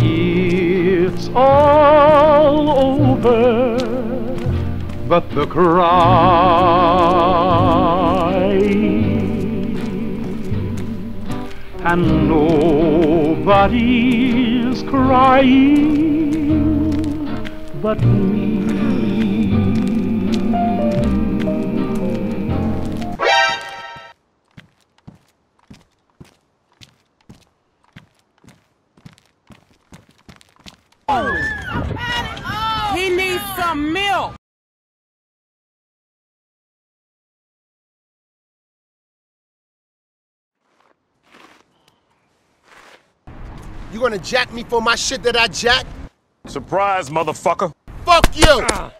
It's all over, but the cry. And nobody's crying but me. Needs some milk. You gonna jack me for my shit that I jack? Surprise, motherfucker. Fuck you! Ah.